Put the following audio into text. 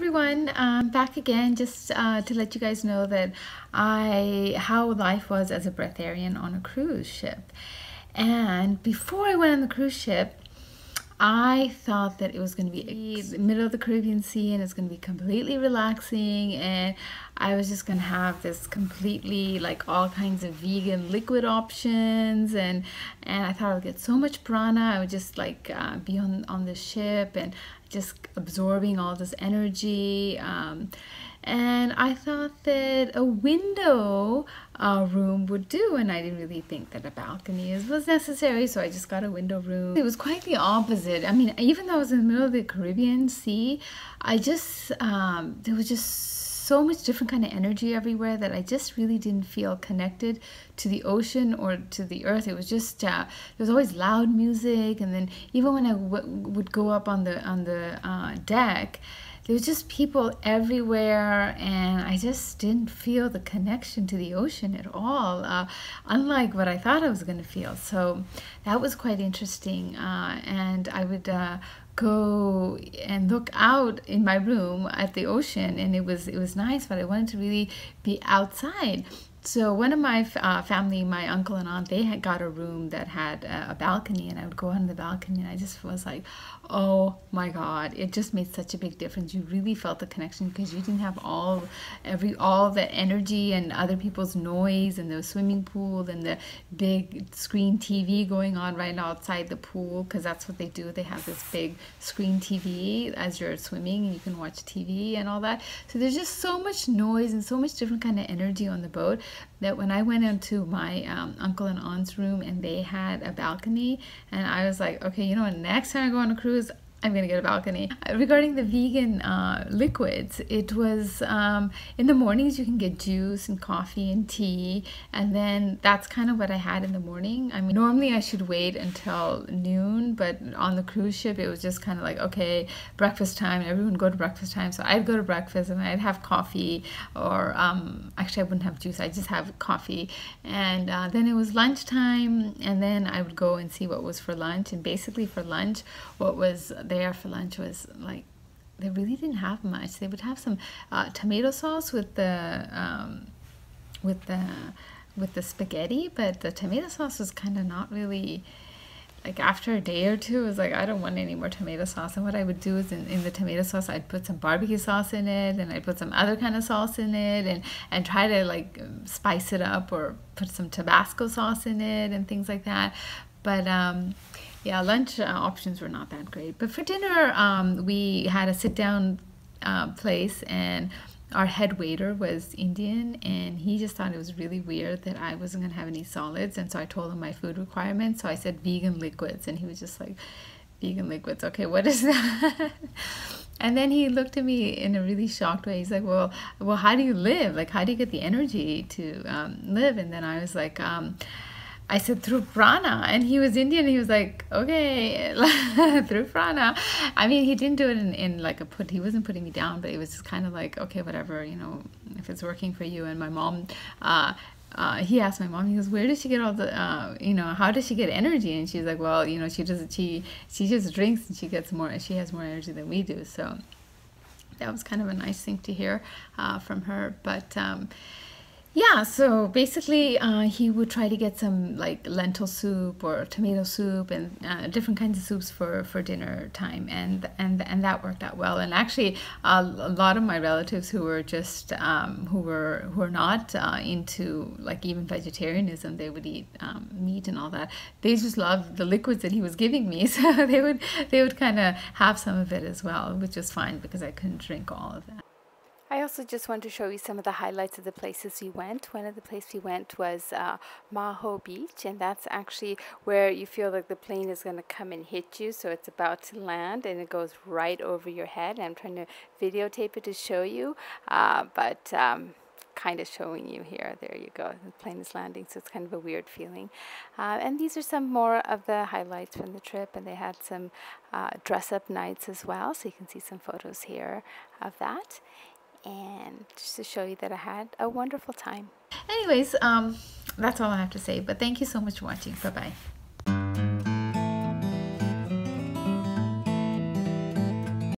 everyone, um, back again just uh, to let you guys know that I how life was as a breatharian on a cruise ship. And before I went on the cruise ship, I thought that it was going to be the middle of the Caribbean Sea and it's going to be completely relaxing and I was just going to have this completely like all kinds of vegan liquid options and and I thought I would get so much prana I would just like uh, be on on the ship and just absorbing all this energy um, and I thought that a window uh, room would do and I didn't really think that a balcony was necessary so I just got a window room. It was quite the opposite. I mean even though I was in the middle of the Caribbean Sea I just um, there was just so much different kind of energy everywhere that I just really didn't feel connected to the ocean or to the earth. It was just uh, there was always loud music, and then even when I would go up on the on the uh, deck, there was just people everywhere, and I just didn't feel the connection to the ocean at all, uh, unlike what I thought I was going to feel. So that was quite interesting, uh, and I would uh, go and look out in my room at the ocean and it was it was nice but i wanted to really be outside so one of my uh, family, my uncle and aunt, they had got a room that had a, a, balcony, and I would go on the balcony, and I just was like, "Oh my God!" It just made such a big difference. You really felt the connection because you didn't have all, every all the energy and other people's noise and the swimming pool and the big screen TV going on right outside the pool because that's what they do. They have this big screen TV as you're swimming, and you can watch TV and all that. So there's just so much noise and so much different kind of energy on the boat that when I went into my um, uncle and aunt's room and they had a balcony, and I was like, okay, you know what, next time I go on a cruise, I'm gonna get a balcony. Regarding the vegan uh, liquids, it was um, in the mornings you can get juice and coffee and tea, and then that's kind of what I had in the morning. I mean, normally I should wait until noon, but on the cruise ship it was just kind of like okay, breakfast time. Everyone go to breakfast time, so I'd go to breakfast and I'd have coffee, or um, actually I wouldn't have juice. I just have coffee, and uh, then it was lunchtime, and then I would go and see what was for lunch, and basically for lunch, what was there for lunch was like they really didn't have much. They would have some uh, tomato sauce with the um, with the with the spaghetti, but the tomato sauce was kind of not really like after a day or two, it was like I don't want any more tomato sauce. And what I would do is in, in the tomato sauce, I'd put some barbecue sauce in it, and I'd put some other kind of sauce in it, and and try to like spice it up or put some Tabasco sauce in it and things like that. But um, yeah, lunch uh, options were not that great. But for dinner, um, we had a sit down uh, place, and our head waiter was Indian, and he just thought it was really weird that I wasn't going to have any solids. And so I told him my food requirements. So I said vegan liquids, and he was just like, vegan liquids, okay, what is that? and then he looked at me in a really shocked way. He's like, "Well, well, how do you live? Like, how do you get the energy to um, live?" And then I was like, um, I said through prana, and he was Indian. He was like, okay, through prana. I mean, he didn't do it in, in like a put. He wasn't putting me down, but it was just kind of like, okay, whatever, you know, if it's working for you. And my mom, uh, uh, he asked my mom, he goes, where does she get all the, uh, you know, how does she get energy? And she's like, well, you know, she does she she just drinks and she gets more. She has more energy than we do. So that was kind of a nice thing to hear uh, from her. But um, yeah, so basically, uh, he would try to get some like lentil soup or tomato soup and uh, different kinds of soups for, for dinner time, and and and that worked out well. And actually, a lot of my relatives who were just um, who were who were not uh, into like even vegetarianism, they would eat um, meat and all that. They just loved the liquids that he was giving me, so they would they would kind of have some of it as well, which was fine because I couldn't drink all of that. I also just want to show you some of the highlights of the places we went. One of the places we went was uh, Maho Beach, and that's actually where you feel like the plane is going to come and hit you. So it's about to land, and it goes right over your head. I'm trying to videotape it to show you, uh, but um, kind of showing you here. There you go. The plane is landing, so it's kind of a weird feeling. Uh, and these are some more of the highlights from the trip, and they had some uh, dress-up nights as well, so you can see some photos here of that and just to show you that I had a wonderful time. Anyways, um, that's all I have to say. But thank you so much for watching. Bye bye.